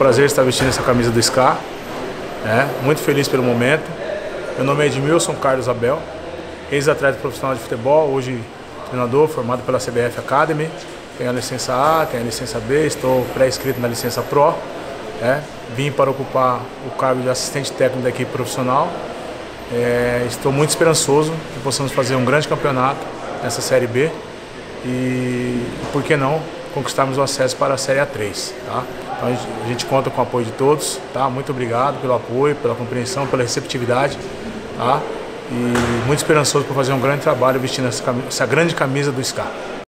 prazer estar vestindo essa camisa do SCA. É, muito feliz pelo momento. Meu nome é Edmilson Carlos Abel, ex-atleta profissional de futebol, hoje treinador formado pela CBF Academy. Tenho a licença A, tenho a licença B, estou pré-inscrito na licença Pro. É, vim para ocupar o cargo de assistente técnico da equipe profissional. É, estou muito esperançoso que possamos fazer um grande campeonato nessa Série B e, por que não, conquistarmos o acesso para a Série A3. Tá? Então a gente conta com o apoio de todos. Tá? Muito obrigado pelo apoio, pela compreensão, pela receptividade. Tá? E muito esperançoso por fazer um grande trabalho vestindo essa, essa grande camisa do SCA.